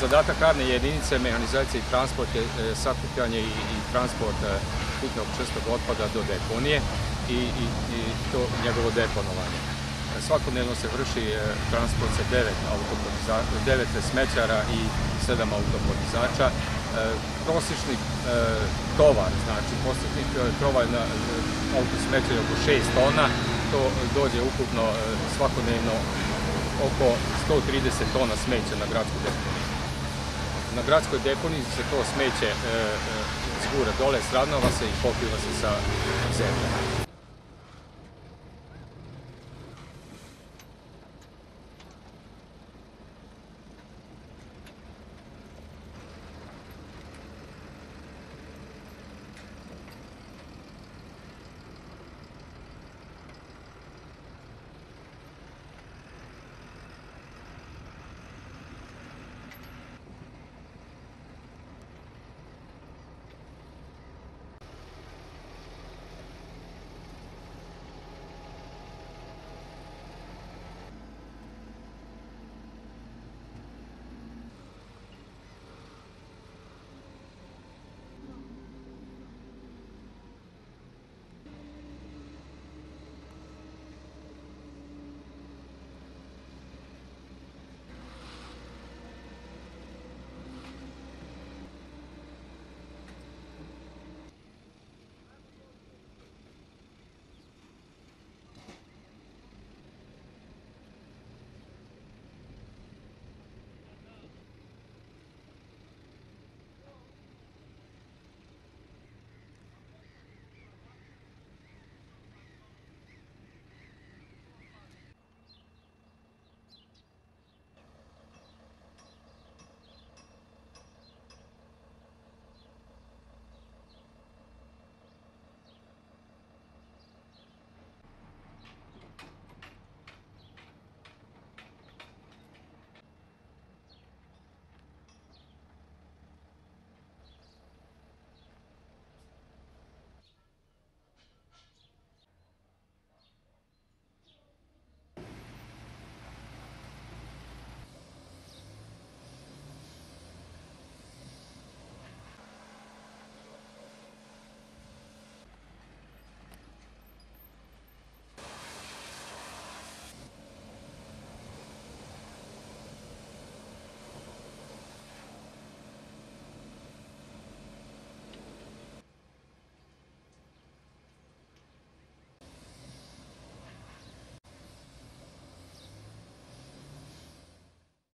Zadatak radne jedinice mehanizacije i transport je e, sakupljanje i, i transport e, hitnog čvrstog otpada do deponije i, i, i to njegovo deponovanje. Svakodnevno se vrši e, transport sa devet, smećara i sedam autopodizača. E, prosječni e, tovar, znači prosječni tovar na auto smeća je oko 6 tona, to dođe ukupno svakodnevno oko 130 tona smeća na gradsku deponiju. Na gradskoj deponiji se to smeće zgura dole, sravnava se i pokriva se sa zemljom.